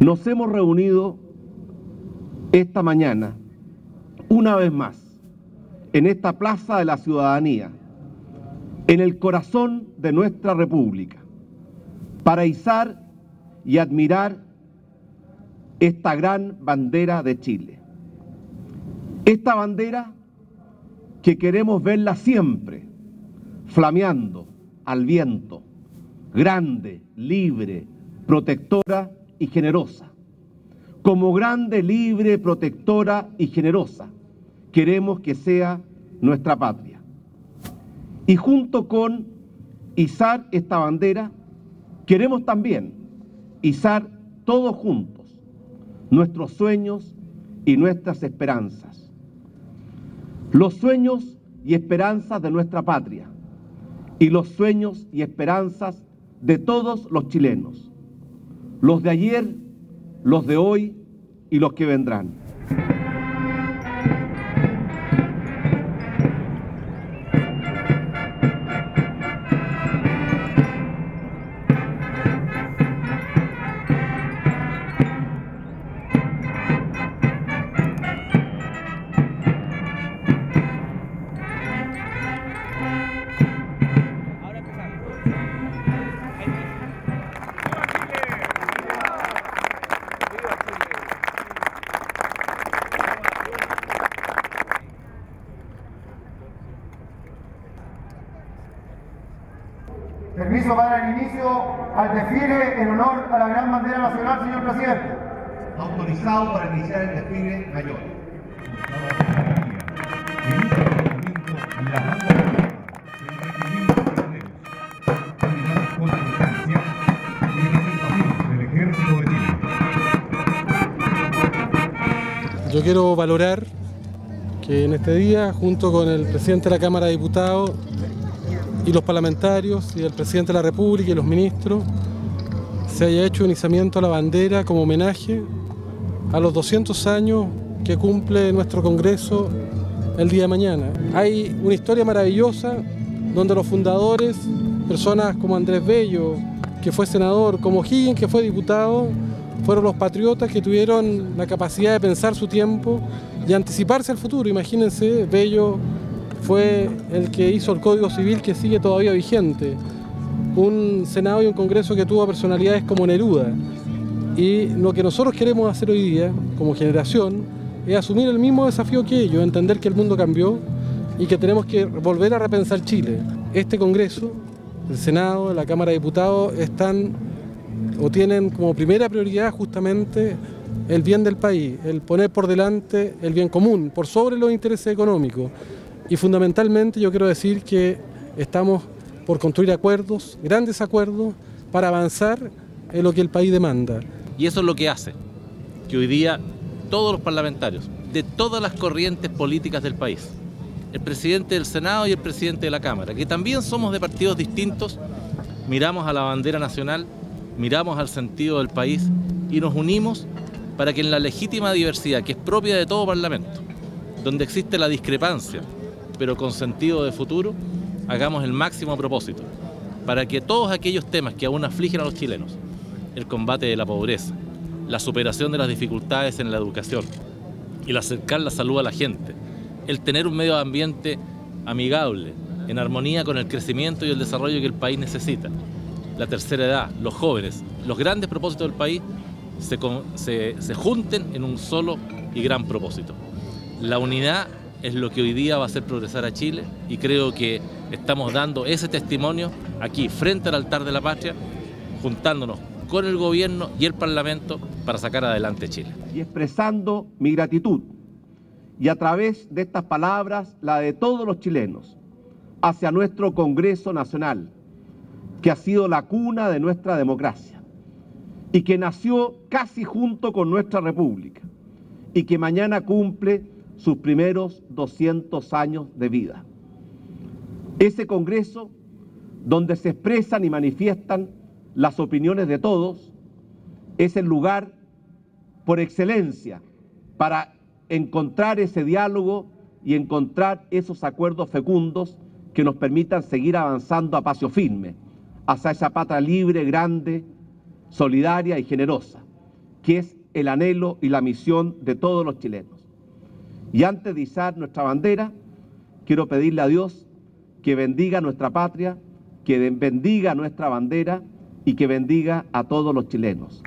Nos hemos reunido esta mañana, una vez más, en esta Plaza de la Ciudadanía, en el corazón de nuestra República, para izar y admirar esta gran bandera de Chile. Esta bandera que queremos verla siempre, flameando al viento, grande, libre, protectora y generosa. Como grande, libre, protectora y generosa, queremos que sea nuestra patria. Y junto con izar esta bandera, queremos también izar todos juntos nuestros sueños y nuestras esperanzas. Los sueños y esperanzas de nuestra patria y los sueños y esperanzas de todos los chilenos los de ayer, los de hoy y los que vendrán. Al desfile en honor a la gran bandera nacional, señor presidente. Autorizado para iniciar el desfile mayor. Yo quiero valorar que en este día, junto con el presidente de la Cámara de Diputados, y los parlamentarios y el presidente de la República y los ministros se haya hecho un izamiento a la bandera como homenaje a los 200 años que cumple nuestro Congreso el día de mañana. Hay una historia maravillosa donde los fundadores, personas como Andrés Bello, que fue senador, como Higgins, que fue diputado, fueron los patriotas que tuvieron la capacidad de pensar su tiempo y anticiparse al futuro. Imagínense, Bello fue el que hizo el Código Civil que sigue todavía vigente. Un Senado y un Congreso que tuvo personalidades como Neruda. Y lo que nosotros queremos hacer hoy día, como generación, es asumir el mismo desafío que ellos, entender que el mundo cambió y que tenemos que volver a repensar Chile. Este Congreso, el Senado, la Cámara de Diputados, están o tienen como primera prioridad justamente el bien del país, el poner por delante el bien común, por sobre los intereses económicos. Y fundamentalmente yo quiero decir que estamos por construir acuerdos, grandes acuerdos, para avanzar en lo que el país demanda. Y eso es lo que hace que hoy día todos los parlamentarios de todas las corrientes políticas del país, el presidente del Senado y el presidente de la Cámara, que también somos de partidos distintos, miramos a la bandera nacional, miramos al sentido del país y nos unimos para que en la legítima diversidad que es propia de todo parlamento, donde existe la discrepancia, pero con sentido de futuro, hagamos el máximo propósito para que todos aquellos temas que aún afligen a los chilenos, el combate de la pobreza, la superación de las dificultades en la educación, el acercar la salud a la gente, el tener un medio ambiente amigable, en armonía con el crecimiento y el desarrollo que el país necesita, la tercera edad, los jóvenes, los grandes propósitos del país se, se, se junten en un solo y gran propósito. La unidad es lo que hoy día va a hacer progresar a Chile y creo que estamos dando ese testimonio aquí frente al altar de la patria, juntándonos con el gobierno y el parlamento para sacar adelante Chile. Y expresando mi gratitud y a través de estas palabras la de todos los chilenos hacia nuestro Congreso Nacional, que ha sido la cuna de nuestra democracia y que nació casi junto con nuestra República y que mañana cumple sus primeros 200 años de vida. Ese Congreso, donde se expresan y manifiestan las opiniones de todos, es el lugar por excelencia para encontrar ese diálogo y encontrar esos acuerdos fecundos que nos permitan seguir avanzando a paso firme hacia esa patria libre, grande, solidaria y generosa, que es el anhelo y la misión de todos los chilenos. Y antes de izar nuestra bandera, quiero pedirle a Dios que bendiga nuestra patria, que bendiga nuestra bandera y que bendiga a todos los chilenos.